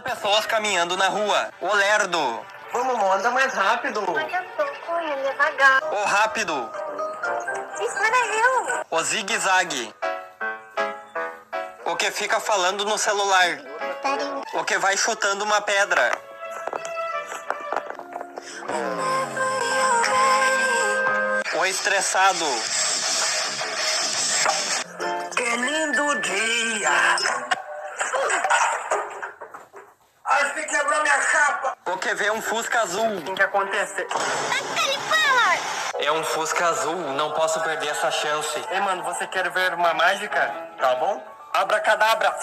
pessoas caminhando na rua. O lerdo. Vamos, anda mais rápido. Mas eu tô correndo devagar. O rápido. Espera eu. O zigue-zague. O que fica falando no celular. O que vai chutando uma pedra. O estressado. Que lindo dia. Chapa. O que vê um fusca azul. Tem que acontecer. É um fusca azul, não posso perder essa chance. Ei, mano, você quer ver uma mágica? Tá bom? Abracadabra.